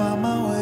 find my way.